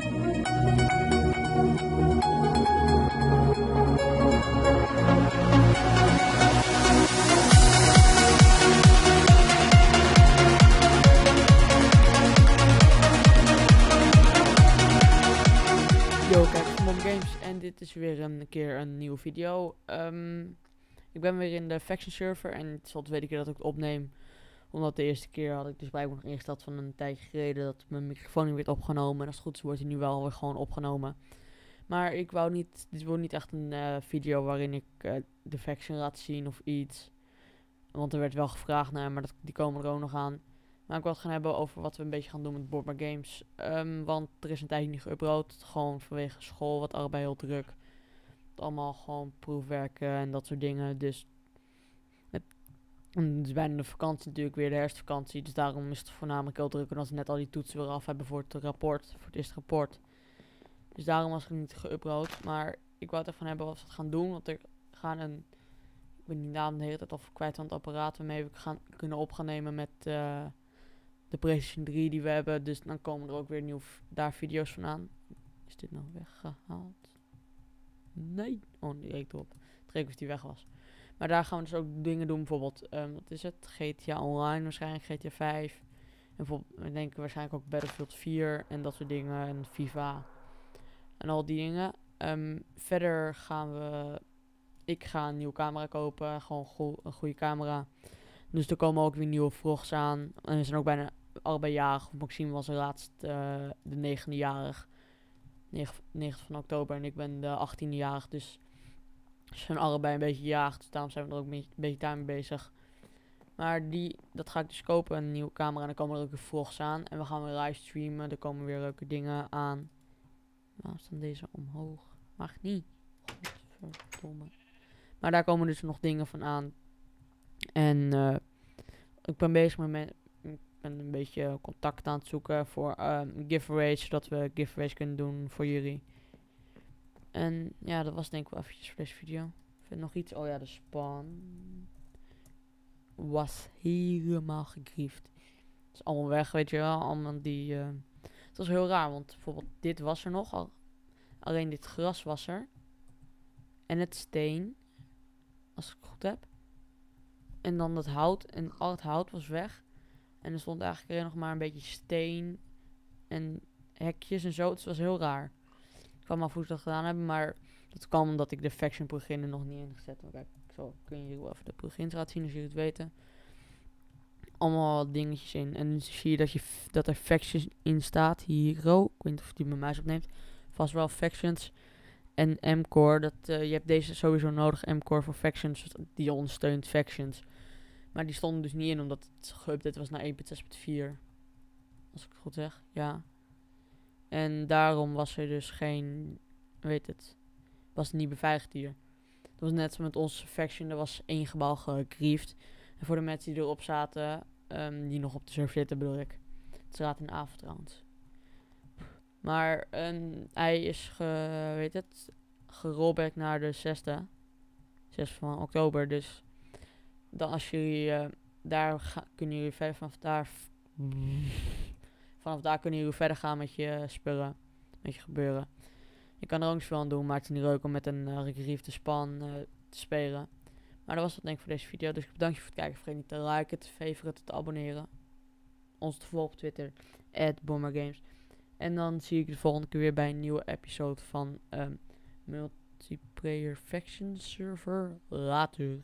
Yo, kijk Games en dit is weer een keer een nieuwe video. Ehm, ik ben weer in de Faction server en het is de keer dat ik het opneem. Omdat de eerste keer had ik dus blijkbaar nog ingesteld van een tijdje geleden dat mijn microfoon niet werd opgenomen. En als het goed is wordt hij nu wel weer gewoon opgenomen. Maar ik wou niet, dit wordt niet echt een eh, video waarin ik eh, de Faction laat zien of iets. Want er werd wel gevraagd naar, maar dat, die komen er ook nog aan. Maar ik wil het gaan hebben over wat we een beetje gaan doen met Boardma Games. Ehm, want er is een tijdje niet geüpload. Gewoon vanwege school, wat allebei heel druk. Allemaal gewoon proefwerken en dat soort dingen. Dus en het is bijna de vakantie natuurlijk weer, de herfstvakantie. Dus daarom is het voornamelijk heel druk. En als net al die toetsen weer af hebben voor het rapport, voor het eerste rapport. Dus daarom was ik niet geüpload. Maar ik wou het ervan hebben wat we gaan doen. Want er gaan een... Ik ben die naam de hele tijd al kwijt van het apparaat waarmee we gaan, kunnen op gaan nemen met... eh, de PlayStation 3 die we hebben. Dus dan komen er ook weer nieuw daar video's van aan. Is dit nou weggehaald? Nee. Oh, die reek erop. Het die weg was. Maar daar gaan we dus ook dingen doen. Bijvoorbeeld, ehm, wat is het? GTA Online waarschijnlijk, GTA 5. En bijvoorbeeld, we denken waarschijnlijk ook Battlefield 4 en dat soort dingen. En FIFA. En al die dingen. Ehm, verder gaan we... Ik ga een nieuwe camera kopen. Gewoon een goede camera. Dus er komen ook weer nieuwe vlogs aan. En we zijn ook bijna allebei jarig. Maxime was er laatst eh, de negende jarig. 9, 9 van oktober. En ik ben de 18e jarig. Dus we zijn allebei een beetje jarig. Dus daarom zijn we er ook een beetje, daarmee bezig. Maar die, dat ga ik dus kopen. Een nieuwe camera. En dan komen er ook vlogs aan. En we gaan weer livestreamen. Er komen weer leuke dingen aan. Waarom staan deze omhoog? Mag niet. Maar daar komen dus nog dingen van aan. En eh, ik ben bezig met ik ben een beetje contact aan het zoeken voor ehm giveaways, zodat we giveaways kunnen doen voor jullie. En ja, dat was denk ik wel eventjes voor deze video. Vind nog iets? Oh ja, de span was helemaal gegriefd. Het is allemaal weg, weet je wel. Allemaal die. eh, het was heel raar, want bijvoorbeeld dit was er nog. Al, alleen dit gras was er. En het steen. Als ik het goed heb. En dan dat hout. En al het hout was weg. En er stond eigenlijk alleen nog maar een beetje steen. En hekjes en zo. Het was heel raar. Ze dat gedaan hebben. Maar dat kwam omdat ik de faction er nog niet in gezet heb. Kijk, zo kun je wel even de plugins laten zien als jullie het weten. Allemaal dingetjes in. En nu zie je dat, je dat er factions in staat. Hier. Ik weet niet of die met muis opneemt. Vast wel factions. En M-Core. Dat, eh, je hebt deze sowieso nodig. M-Core voor factions. Die ondersteunt factions. Maar die stonden dus niet in omdat het geüpdate was naar 1.6.4. Als ik het goed zeg, ja. En daarom was er dus geen, weet het, was het niet beveiligd hier. Het was net zo met onze faction, er was één gebouw gegriefd. En voor de mensen die erop zaten, ehm, die nog op de server zitten bedoel ik. Het staat in avond trouwens. Maar ehm, hij is, ge, weet het, gerollback naar de 6e. 6 van oktober, dus dan als jullie eh, daar ga, kunnen jullie verder vanaf daar vanaf daar kunnen jullie verder gaan met je spullen, met je gebeuren. Je kan er ook veel aan doen, maar het is niet leuk om met een uh, gegriefde span eh, te spelen. Maar dat was het denk ik voor deze video. Dus ik bedank je voor het kijken. Vergeet niet te liken, te favorieten, te abonneren. Ons te volgen op Twitter, @bombergames. En dan zie ik je de volgende keer weer bij een nieuwe episode van ehm, Multiplayer Faction Server. Later.